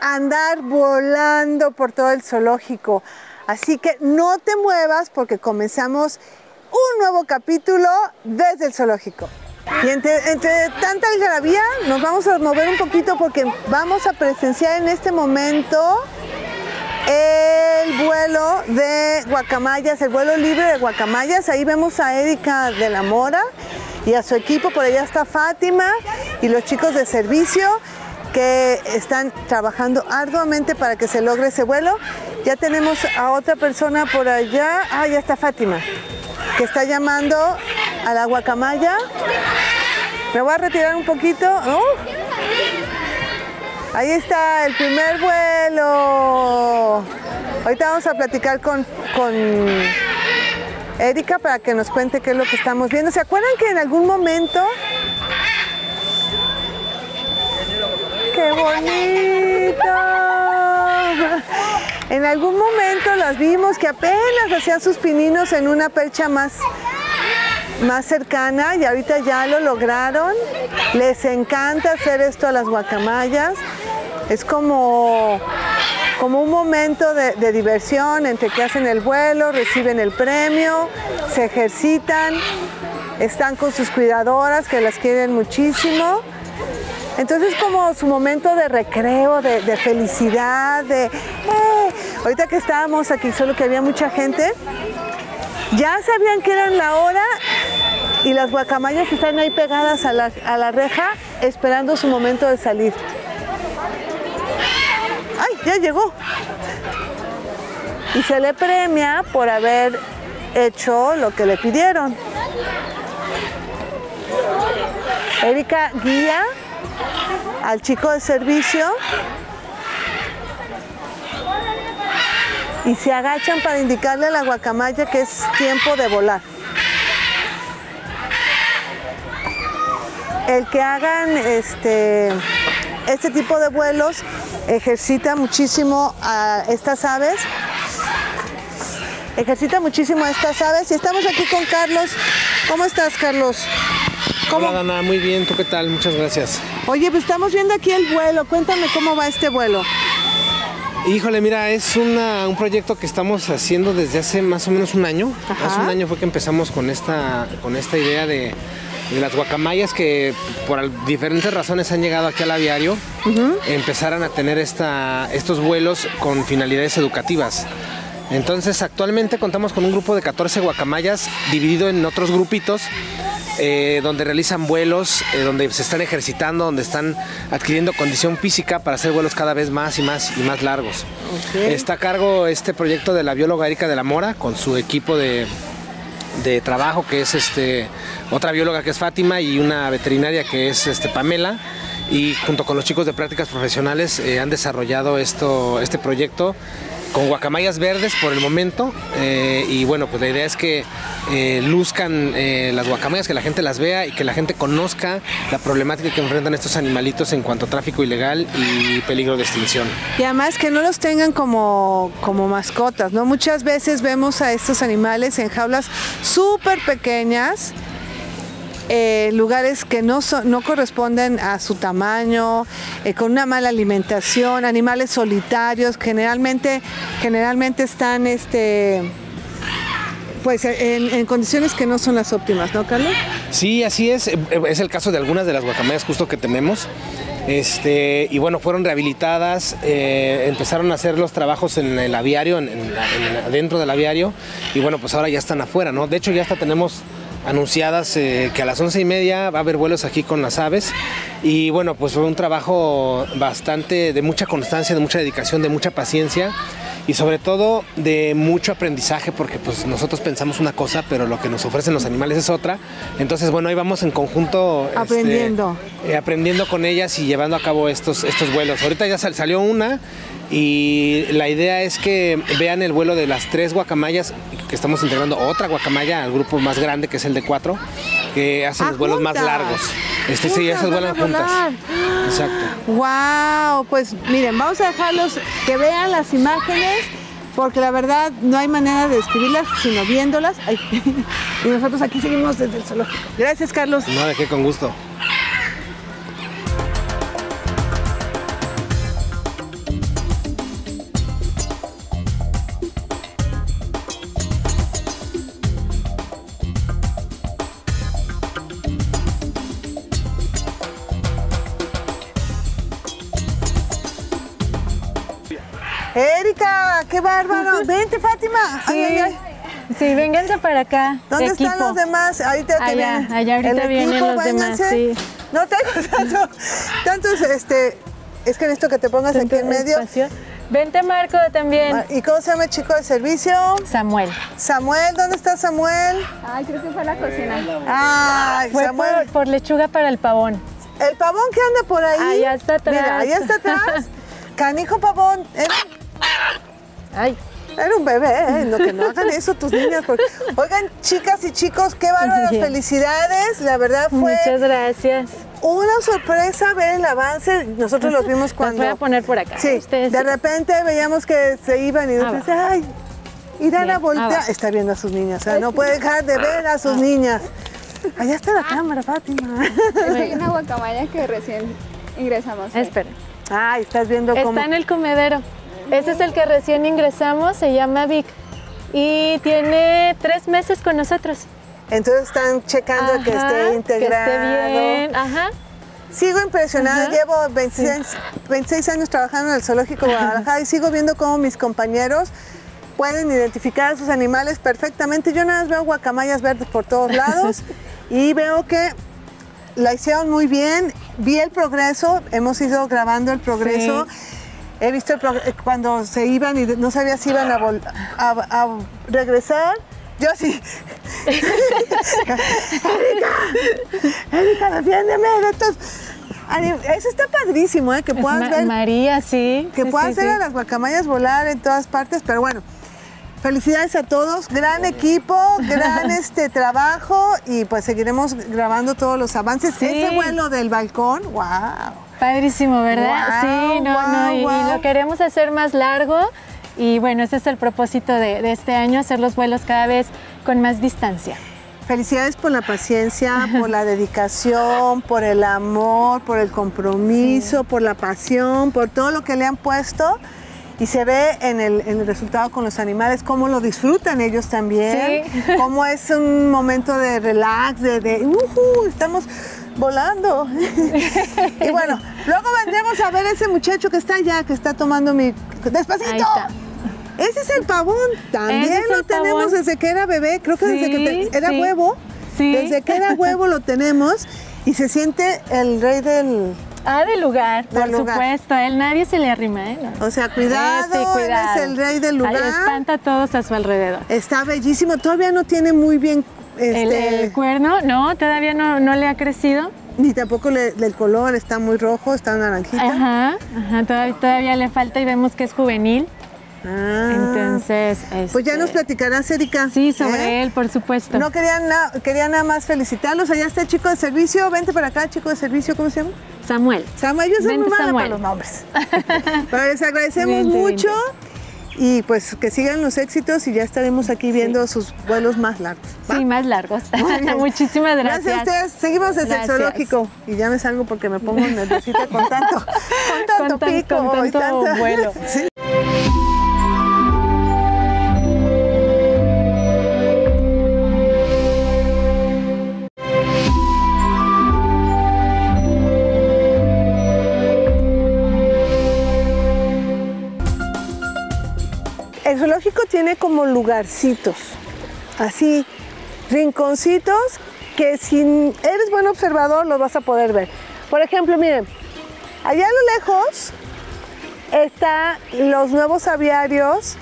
andar volando por todo el zoológico. Así que no te muevas porque comenzamos un nuevo capítulo desde el zoológico. Y entre, entre tanta algarabía nos vamos a mover un poquito porque vamos a presenciar en este momento el vuelo de guacamayas, el vuelo libre de guacamayas. Ahí vemos a Erika de la Mora y a su equipo, por allá está Fátima y los chicos de servicio que están trabajando arduamente para que se logre ese vuelo. Ya tenemos a otra persona por allá, ah, ya está Fátima, que está llamando a la guacamaya. Me voy a retirar un poquito. ¡Oh! Ahí está el primer vuelo. Ahorita vamos a platicar con, con Erika para que nos cuente qué es lo que estamos viendo. ¿Se acuerdan que en algún momento... ¡Qué bonito! En algún momento las vimos que apenas hacían sus pininos en una percha más, más cercana y ahorita ya lo lograron. Les encanta hacer esto a las guacamayas. Es como, como un momento de, de diversión entre que hacen el vuelo, reciben el premio, se ejercitan, están con sus cuidadoras que las quieren muchísimo. Entonces como su momento de recreo, de, felicidad, de... ¡eh! Ahorita que estábamos aquí, solo que había mucha gente, ya sabían que eran la hora y las guacamayas están ahí pegadas a la, a la reja esperando su momento de salir. ¡Ay, ya llegó! Y se le premia por haber hecho lo que le pidieron. Erika guía al chico de servicio y se agachan para indicarle a la guacamaya que es tiempo de volar. El que hagan este, este tipo de vuelos ejercita muchísimo a estas aves. Ejercita muchísimo a estas aves y estamos aquí con Carlos. ¿Cómo estás, Carlos? ¿Cómo? Hola Dana, muy bien, ¿tú qué tal? Muchas gracias. Oye, pues estamos viendo aquí el vuelo. Cuéntame cómo va este vuelo. Híjole, mira, es una- un proyecto que estamos haciendo desde hace más o menos un año. Ajá. Hace un año fue que empezamos con esta, con esta idea de, de las guacamayas que por diferentes razones han llegado aquí al aviario. Empezaran a tener esta, estos vuelos con finalidades educativas. Entonces, actualmente contamos con un grupo de 14 guacamayas dividido en otros grupitos eh, donde realizan vuelos, eh, donde se están ejercitando, donde están adquiriendo condición física para hacer vuelos cada vez más y más y más largos. Está a cargo este proyecto de la bióloga Erika de la Mora con su equipo de, de trabajo que es este otra bióloga que es Fátima y una veterinaria que es este Pamela y junto con los chicos de prácticas profesionales eh, han desarrollado esto este proyecto con guacamayas verdes por el momento eh, y bueno pues la idea es que eh, luzcan eh, las guacamayas que la gente las vea y que la gente conozca la problemática que enfrentan estos animalitos en cuanto a tráfico ilegal y peligro de extinción. Y además que no los tengan como, como mascotas, ¿no? Muchas veces vemos a estos animales en jaulas súper pequeñas, eh, lugares que no, no corresponden a su tamaño, eh, con una mala alimentación, animales solitarios, generalmente, generalmente están este, pues en, condiciones que no son las óptimas, ¿no, Carlos? Sí, así es. Eh, Es el caso de algunas de las guacamayas justo que tenemos. Este, y bueno, fueron rehabilitadas, eh, empezaron a hacer los trabajos en el aviario, en, dentro del aviario, y bueno, pues ahora ya están afuera, ¿no? De hecho, ya hasta tenemos anunciadas eh, que a las once y media va a haber vuelos aquí con las aves. Y bueno, pues fue un trabajo bastante de mucha constancia, de mucha dedicación, de mucha paciencia y sobre todo de mucho aprendizaje porque pues nosotros pensamos una cosa pero lo que nos ofrecen los animales es otra. Entonces bueno ahí vamos en conjunto este, Aprendiendo. eh, aprendiendo con ellas y llevando a cabo estos, estos vuelos. Ahorita ya sal- salió una y la idea es que vean el vuelo de las tres guacamayas que estamos integrando otra guacamaya al grupo más grande que es el de cuatro que hacen Ah, los vuelos más largos este sí esas vuelan juntas exacto Wow, pues miren, vamos a dejarlos que vean las imágenes, porque la verdad no hay manera de describirlas sino viéndolas. Ay, y nosotros aquí seguimos desde el zoológico. Gracias, Carlos. no de qué con gusto bárbaro. Vente, Fátima. Sí. Ay, ay, ay. Sí, vénganse para acá. ¿Dónde están equipo. los demás? Ahorita te Allá, vienen. allá ahorita El vienen equipo, los demás, sí. No tengo tanto, tantos, este, es que necesito que te pongas aquí en medio. Espacio. Vente, Marco, también. ¿Y cómo se llama el chico de servicio? Samuel. Samuel, ¿dónde está Samuel? Ay, creo que fue a la cocina. Ay, Fue Samuel. por, por lechuga para el pavón. El pavón que anda por ahí. Allá está atrás. Mira, allá está atrás. Canijo pavón. Ay, era un bebé, ¿eh? No, que no hagan eso tus niñas. porque- Oigan, chicas y chicos, qué bárbaras felicidades. La verdad fue muchas gracias. una sorpresa ver el avance. Nosotros los vimos Las cuando... voy a poner por acá. Sí, Ustedes- de repente veíamos que se iban y Ah, después, ay, irán a Bien, voltear. ah. Está viendo a sus niñas, o sea, no puede dejar de ver a sus niñas. Allá está la cámara, Fátima. Hay una guacamaya que recién ingresamos. hoy. Esperen. Ay, estás viendo cómo... Está en el comedero. Ese es el que recién ingresamos, se llama Vic. Y tiene tres meses con nosotros. Entonces están checando que Ajá, esté integrado. Que esté bien. Ajá. Sigo impresionada, Ajá. llevo 26, 26 años trabajando en el Zoológico de Guadalajara y sigo viendo cómo mis compañeros pueden identificar a sus animales perfectamente. Yo nada más veo guacamayas verdes por todos lados y veo que la hicieron muy bien. Vi el progreso, hemos ido grabando el progreso. He visto cuando se iban y no sabía si iban a, a- a regresar. Yo sí. Erika, Erika, defiéndeme de estos. Eso está padrísimo, ¿eh? que puedas Ma- ver, María, sí. que sí, puedas sí, ver sí. a las guacamayas volar en todas partes, pero bueno. Felicidades a todos, gran equipo, gran este trabajo y pues seguiremos grabando todos los avances. Sí. Ese vuelo del balcón, wow. Padrísimo, ¿verdad? Sí, no, no, y, y lo queremos hacer más largo. Y bueno, ese es el propósito de, de este año, hacer los vuelos cada vez con más distancia. Felicidades por la paciencia, por la dedicación, por el amor, por el compromiso, por la pasión, por todo lo que le han puesto. Y se ve en el, en el resultado con los animales, cómo lo disfrutan ellos también, Sí. cómo es un momento de relax, de, de "Ujú, estamos volando. y bueno, luego vendremos a ver ese muchacho que está allá, que está tomando mi... ¡Despacito! Ahí está. Ese es el pavón, también es lo tenemos pavón. desde que era bebé, creo que desde que Sí, te- era sí. huevo. Sí. Desde que era huevo lo tenemos y se siente el rey del... Ah, del lugar, por lugar. supuesto. A él nadie se le arrima, ¿eh? No. O sea, cuidado, él cuidado. es el rey del lugar. espanta a todos a su alrededor. Está bellísimo, todavía no tiene muy bien... El, Este, el cuerno, no, todavía no, no le ha crecido. Ni tampoco le- el color, está muy rojo, está naranjita. Ajá, ajá, todavía, todavía le falta y vemos que es juvenil. Ah. Entonces, Pues ya este, nos platicarás, Erika. Sí, sobre ¿eh? él, por supuesto. No quería, na- quería nada más felicitarlos. Allá está el chico de servicio. Vente para acá, chico de servicio. ¿Cómo se llama? Samuel. Samuel. Yo soy Vente, muy mala Samuel. para los nombres. Pero les agradecemos Vente, mucho. Y pues que sigan los éxitos y ya estaremos aquí viendo sus vuelos más largos. ¿va? Sí, más largos. Muchísimas gracias. Gracias a ustedes. Seguimos desde Gracias. el zoológico. Y ya me salgo porque me pongo nerviosita con tanto, con tanto Con tan- pico con y tanto vuelo. Sí. Zoológico tiene como lugarcitos, así, rinconcitos que si eres buen observador los vas a poder ver. Por ejemplo, miren, allá a lo lejos están los nuevos aviarios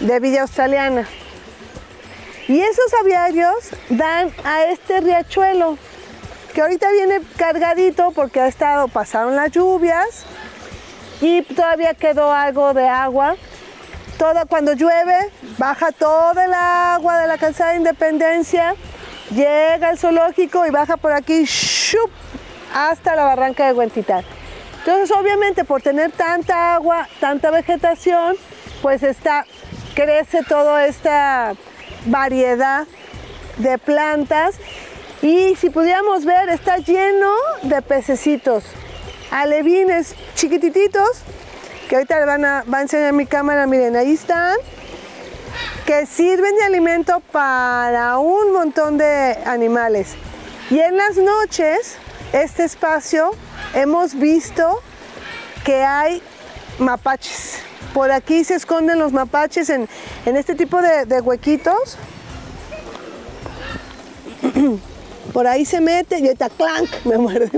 de Villa Australiana. Y esos aviarios dan a este riachuelo, que ahorita viene cargadito porque ha estado, pasaron las lluvias y todavía quedó algo de agua. Toda, cuando llueve, baja toda el agua de la calzada de Independencia, llega al zoológico y baja por aquí ¡shup! hasta la barranca de Huentitán. Entonces, obviamente, por tener tanta agua, tanta vegetación, pues está, crece toda esta variedad de plantas. Y si pudiéramos ver, está lleno de pececitos, alevines chiquitititos, que ahorita le van a, va a enseñar mi cámara, miren, ahí están, que sirven de alimento para un montón de animales. Y en las noches, este espacio, hemos visto que hay mapaches. Por aquí se esconden los mapaches en, en este tipo de, huequitos. Por ahí se mete, y ahorita clank, me muerde.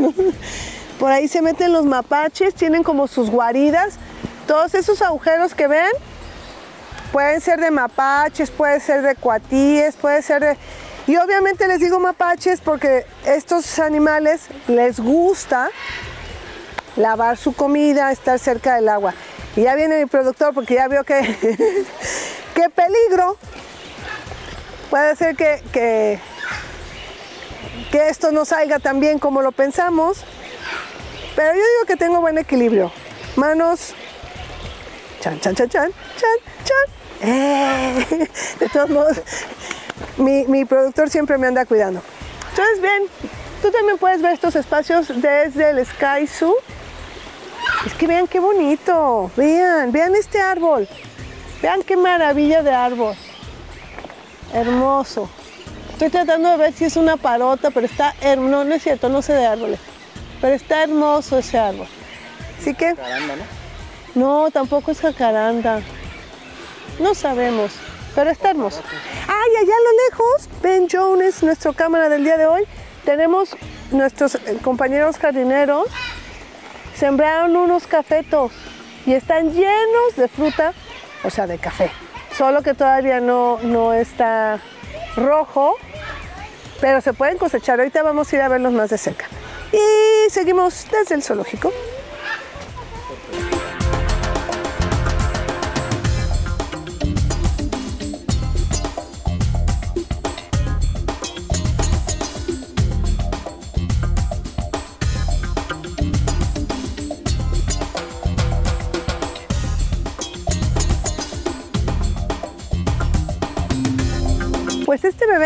Por ahí se meten los mapaches, tienen como sus guaridas. Todos esos agujeros que ven pueden ser de mapaches, puede ser de cuatíes, puede ser de... Y obviamente les digo mapaches porque estos animales les gusta lavar su comida, estar cerca del agua. Y ya viene mi productor porque ya vio que, qué peligro. Puede ser que, que, que esto no salga tan bien como lo pensamos. Pero yo digo que tengo buen equilibrio. Manos, chan, chan, chan, chan, chan, chan. ¡Eh! De todos modos, mi, mi productor siempre me anda cuidando. Entonces, bien, tú también puedes ver estos espacios desde el Sky Zoo. Es que vean qué bonito. Vean, vean este árbol. Vean qué maravilla de árbol. Hermoso. Estoy tratando de ver si es una parota, pero está hermoso. No, no es cierto, no sé de árboles. Pero está hermoso ese árbol. Así que. No, tampoco es jacaranda. No sabemos, pero está hermoso. ¡Ay, allá a lo lejos! Ben Jones, nuestro cámara del día de hoy. Tenemos nuestros compañeros jardineros. Sembraron unos cafetos y están llenos de fruta, o sea, de café. Solo que todavía no, no está rojo, pero se pueden cosechar. Ahorita vamos a ir a verlos más de cerca. Y seguimos desde el zoológico.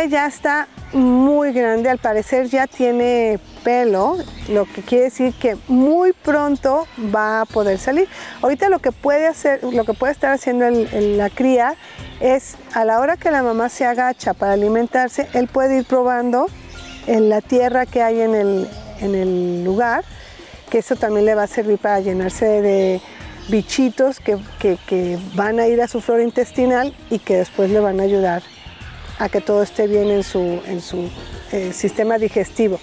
Ya está muy grande, al parecer ya tiene pelo, lo que quiere decir que muy pronto va a poder salir. Ahorita lo que puede hacer, lo que puede estar haciendo el- el- la cría es a la hora que la mamá se agacha para alimentarse, él puede ir probando en la tierra que hay en el, lugar, que eso también le va a servir para llenarse de bichitos que, que- que van a ir a su flora intestinal y que después le van a ayudar a que todo esté bien en su, en su eh, sistema digestivo.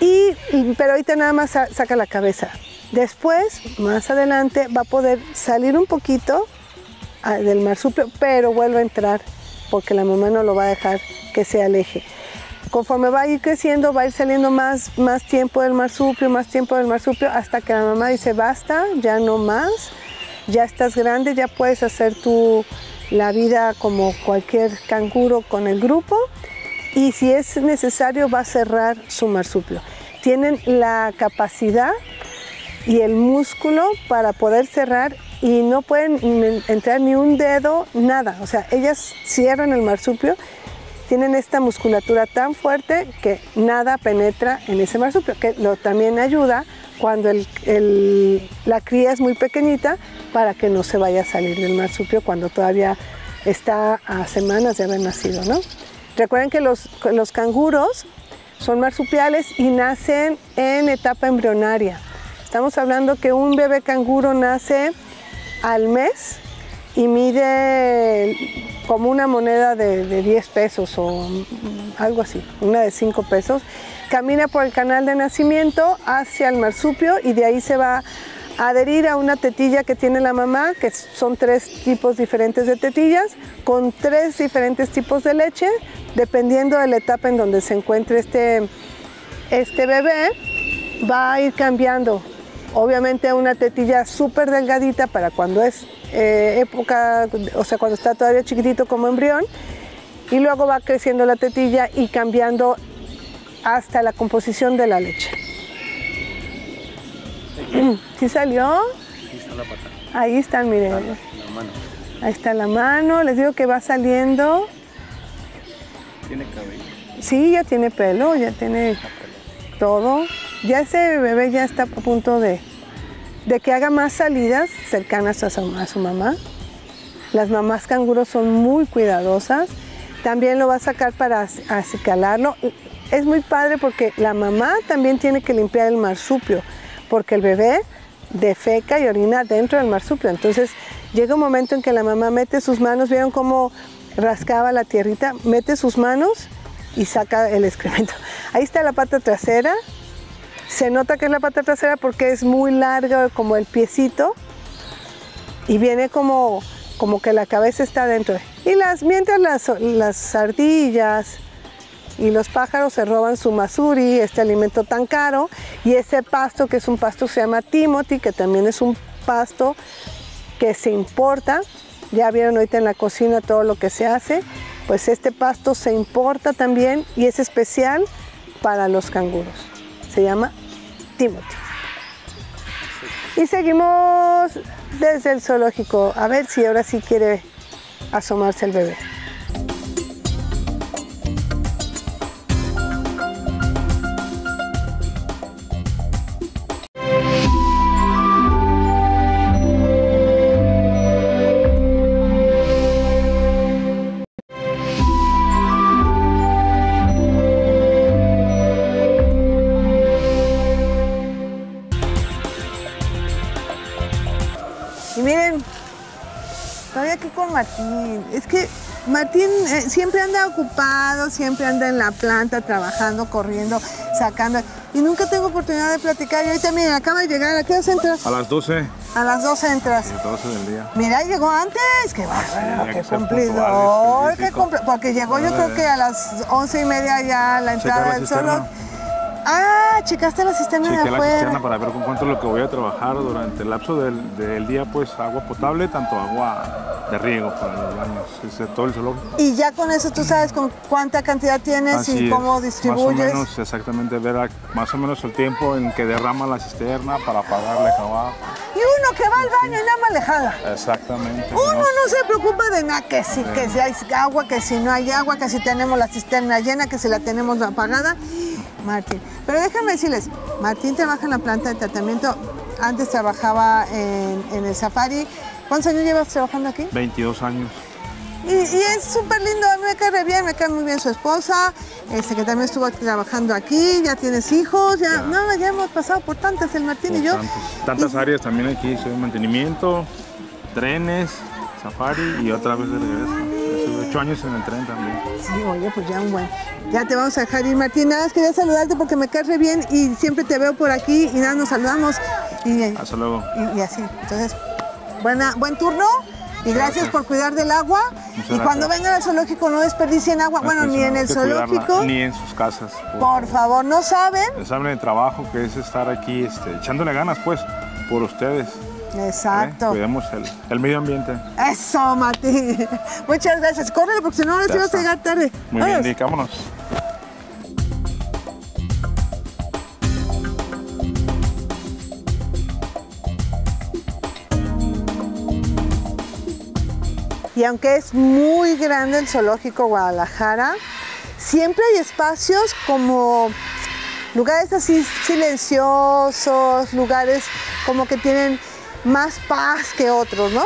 Y, pero ahorita nada más sa- saca la cabeza. Después, más adelante, va a poder salir un poquito ah, del marsupio, pero vuelve a entrar porque la mamá no lo va a dejar que se aleje. Conforme va a ir creciendo, va a ir saliendo más, más tiempo del marsupio, más tiempo del marsupio, hasta que la mamá dice, basta, ya no más, ya estás grande, ya puedes hacer tu, la vida como cualquier canguro con el grupo y si es necesario va a cerrar su marsupio. Tienen la capacidad y el músculo para poder cerrar y no pueden en- entrar ni un dedo, nada. O sea, ellas cierran el marsupio, tienen esta musculatura tan fuerte que nada penetra en ese marsupio, que lo también ayuda cuando la cría es muy pequeñita para que no se vaya a salir del marsupio cuando todavía está a semanas de haber nacido, ¿no? Recuerden que los, los canguros son marsupiales y nacen en etapa embrionaria. Estamos hablando que un bebé canguro nace al mes y mide como una moneda de, de 10 pesos o algo así, una de 5 pesos. Camina por el canal de nacimiento hacia el marsupio y de ahí se va a adherir a una tetilla que tiene la mamá, que son tres tipos diferentes de tetillas, con tres diferentes tipos de leche, dependiendo de la etapa en donde se encuentre este, este bebé, va a ir cambiando. Obviamente una tetilla súper delgadita para cuando es eh, época, o sea, cuando está todavía chiquitito como embrión, y luego va creciendo la tetilla y cambiando hasta la composición de la leche. ¿Sí salió? Aquí está la pata, Ahí están, miren. la mano. Ahí está la mano, les digo que va saliendo. Tiene cabello. Sí, ya tiene pelo, ya tiene todo. Ya ese bebé ya está a punto de, de que haga más salidas cercanas a su, a su mamá. Las mamás canguros son muy cuidadosas. También lo va a sacar para ac- acicalarlo. Es muy padre porque la mamá también tiene que limpiar el marsupio, porque el bebé defeca y orina dentro del marsupio. Entonces llega un momento en que la mamá mete sus manos, vieron cómo rascaba la tierrita, mete sus manos y saca el excremento. Ahí está la pata trasera. Se nota que es la pata trasera porque es muy larga como el piecito y viene como, como que la cabeza está dentro. Y las, mientras las, las ardillas y los pájaros se roban su masuri, este alimento tan caro, y ese pasto que es un pasto se llama Timothy, que también es un pasto que se importa. Ya vieron ahorita en la cocina todo lo que se hace. Pues este pasto se importa también y es especial para los canguros. Se llama Timothy. Y seguimos desde el zoológico. A ver si ahora sí quiere asomarse el bebé. Martín eh, siempre anda ocupado, siempre anda en la planta trabajando, corriendo, sacando. Y nunca tengo oportunidad de platicar. Y ahorita, miren, acaba de llegar. ¿A qué hora entras? A las 12, A las 12 entras. las 12 del día. Mira, llegó antes. Qué bárbaro, hay qué cumplidor. puntuales, Qué Porque llegó yo creo que a las 11 y media ya la entrada del solo. Ah, checaste la cisterna de Chequé la afuera. cisterna para ver con cuánto es lo que voy a trabajar durante el lapso del, del día, pues agua potable, tanto agua de riego para los baños, es de todo el zoológico. Y ya con eso tú sabes con cuánta cantidad tienes Así y es. cómo Más distribuyes. o menos, exactamente, ver a- más o menos el tiempo en que derrama la cisterna para pagarle acabar. Y uno que va al baño y nada más alejada. Exactamente. Uno ¿no? no se preocupa de nada, que si, que si hay agua, que si no hay agua, que si tenemos la cisterna llena, que si la tenemos apagada. Martín. Pero déjenme decirles, Martín trabaja en la planta de tratamiento, antes trabajaba en, en el safari. ¿Cuántos años llevas trabajando aquí? 22 años. Y, y es súper lindo, a mí me cae re bien, me cae muy bien su esposa, este, que también estuvo trabajando aquí, ya tienes hijos, ya, no, ya hemos pasado por tantas, el Martín y yo. Tantos- tantas áreas también aquí, soy mantenimiento, trenes, safari y otra vez de regreso. Estuve ocho años en el tren también. Sí, oye, pues ya un buen. Ya te vamos a dejar ir, Martín. Nada más quería saludarte porque me caes re bien y siempre te veo por aquí y nada, nos saludamos. Y, y- Hasta luego. y así. Entonces, buena, buen turno y gracias, Gracias. por cuidar del agua. Muchas y cuando gracias. vengan al zoológico no desperdicien agua. bueno, ni en el que cuidarla, zoológico. Ni en sus casas. Por favor, no saben. Les hablan de trabajo, que es estar aquí este, echándole ganas, pues, por ustedes. ¿Eh? Exacto. Cuidemos el, el medio ambiente. Eso, Martín. Muchas gracias. Córrele porque si no, Ya vas a llegar tarde. Muy Vámonos. bien, Dick, vámonos. Y aunque es muy grande el zoológico Guadalajara, siempre hay espacios como lugares así silenciosos, lugares como que tienen más paz que otros, ¿no?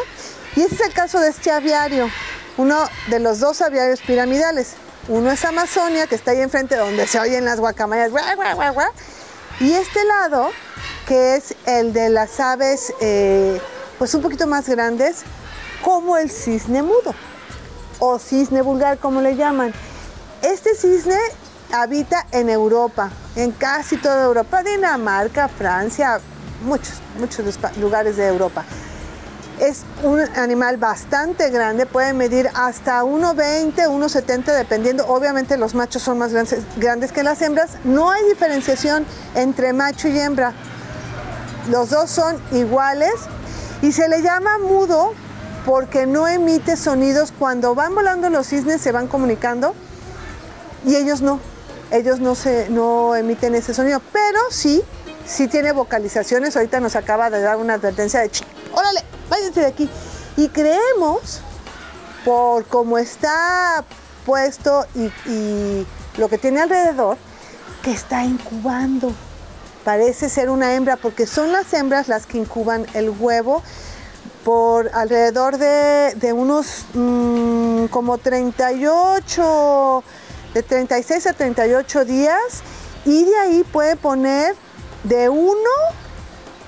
Y ese es el caso de este aviario, uno de los dos aviarios piramidales. Uno es Amazonia, que está ahí enfrente donde se oyen las guacamayas, guau, guau, guau. y este lado, que es el de las aves, eh, pues un poquito más grandes, como el cisne mudo o cisne vulgar, como le llaman. Este cisne habita en Europa, en casi toda Europa, Dinamarca, Francia, muchos, muchos lugares de Europa. Es un animal bastante grande, puede medir hasta 1,20, 1,70 dependiendo. Obviamente los machos son más grandes, grandes que las hembras. No hay diferenciación entre macho y hembra. Los dos son iguales y se le llama mudo porque no emite sonidos. Cuando van volando los cisnes se van comunicando y ellos no. Ellos no, se, no emiten ese sonido, pero sí, sí tiene vocalizaciones. Ahorita nos acaba de dar una advertencia de, "Ch, órale, váyanse de aquí. Y creemos, por cómo está puesto y, lo que tiene alrededor, que está incubando. Parece ser una hembra porque son las hembras las que incuban el huevo por alrededor de, de unos mm, como 38, de 36 a 38 días y de ahí puede poner de 1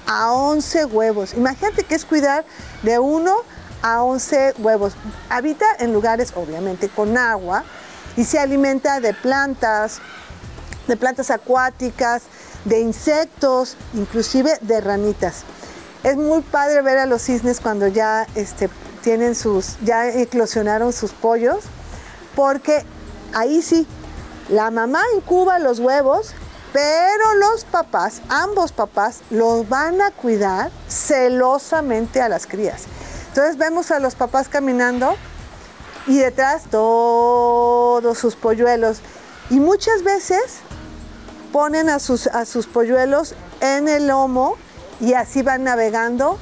a 11 huevos. Imagínate que es cuidar de 1 a 11 huevos. Habita en lugares obviamente con agua y se alimenta de plantas, de plantas acuáticas, de insectos, inclusive de ranitas. Es muy padre ver a los cisnes cuando ya este, tienen sus, ya eclosionaron sus pollos, porque ahí sí, la mamá incuba los huevos, pero los papás, ambos papás, los van a cuidar celosamente a las crías. Entonces vemos a los papás caminando y detrás todos sus polluelos. Y muchas veces ponen a sus, a sus polluelos en el lomo y así van navegando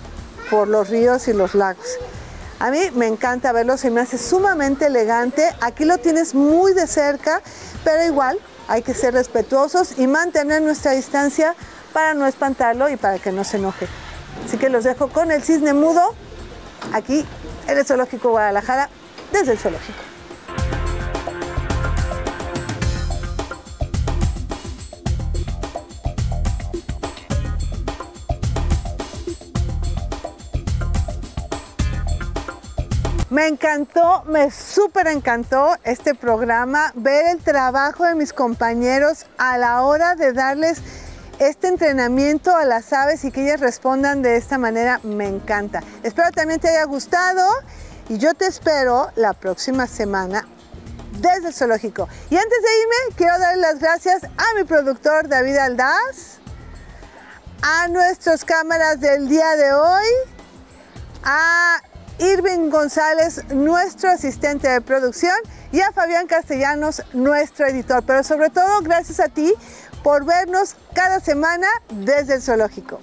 por los ríos y los lagos. A mí me encanta verlo, se me hace sumamente elegante. Aquí lo tienes muy de cerca, pero igual hay que ser respetuosos y mantener nuestra distancia para no espantarlo y para que no se enoje. Así que los dejo con el cisne mudo aquí en el Zoológico Guadalajara, desde el zoológico. Me encantó, me súper encantó este programa, ver el trabajo de mis compañeros a la hora de darles este entrenamiento a las aves y que ellas respondan de esta manera, me encanta. Espero también te haya gustado y yo te espero la próxima semana desde el zoológico. Y antes de irme, quiero darle las gracias a mi productor David Aldaz, a nuestras cámaras del día de hoy, a Irving González, nuestro asistente de producción, y a Fabián Castellanos, nuestro editor. Pero sobre todo, gracias a ti por vernos cada semana desde el zoológico.